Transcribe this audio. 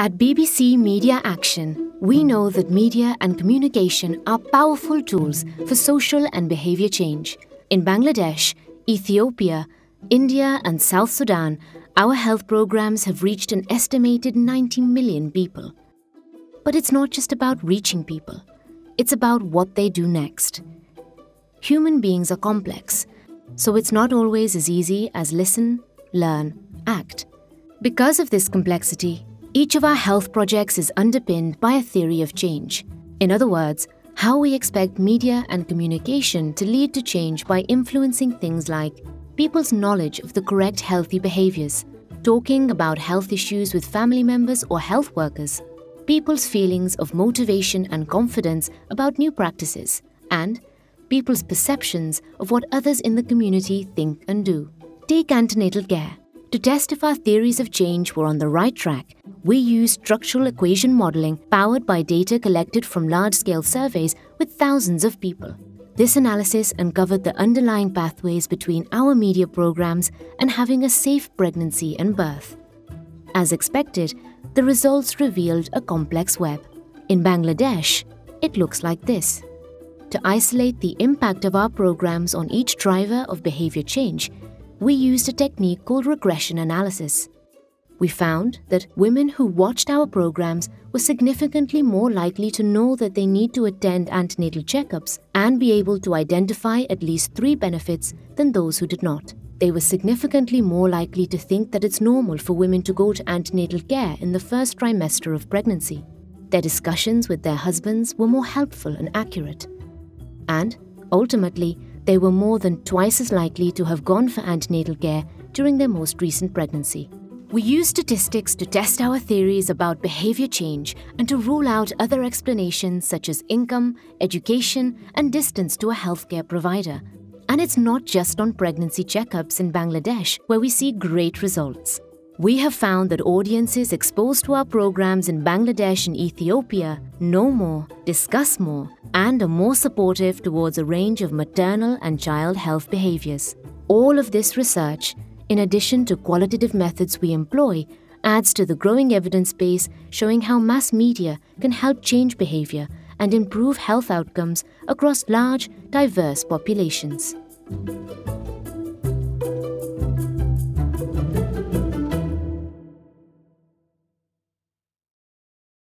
At BBC Media Action, we know that media and communication are powerful tools for social and behavior change. In Bangladesh, Ethiopia, India, and South Sudan, our health programs have reached an estimated 90 million people. But it's not just about reaching people, it's about what they do next. Human beings are complex, so it's not always as easy as listen, learn, act. Because of this complexity, each of our health projects is underpinned by a theory of change. In other words, how we expect media and communication to lead to change by influencing things like people's knowledge of the correct healthy behaviors, talking about health issues with family members or health workers, people's feelings of motivation and confidence about new practices, and people's perceptions of what others in the community think and do. Take antenatal care. To test if our theories of change were on the right track, we used structural equation modeling powered by data collected from large scale surveys with thousands of people. This analysis uncovered the underlying pathways between our media programs and having a safe pregnancy and birth. As expected, the results revealed a complex web. In Bangladesh, it looks like this. To isolate the impact of our programs on each driver of behavior change, we used a technique called regression analysis. We found that women who watched our programs were significantly more likely to know that they need to attend antenatal checkups and be able to identify at least three benefits than those who did not. They were significantly more likely to think that it's normal for women to go to antenatal care in the first trimester of pregnancy. Their discussions with their husbands were more helpful and accurate. And, ultimately, they were more than twice as likely to have gone for antenatal care during their most recent pregnancy. We use statistics to test our theories about behavior change and to rule out other explanations such as income, education, and distance to a healthcare provider. And it's not just on pregnancy checkups in Bangladesh where we see great results. We have found that audiences exposed to our programs in Bangladesh and Ethiopia know more, discuss more, and are more supportive towards a range of maternal and child health behaviors. All of this research, in addition to qualitative methods we employ, adds to the growing evidence base showing how mass media can help change behavior and improve health outcomes across large, diverse populations.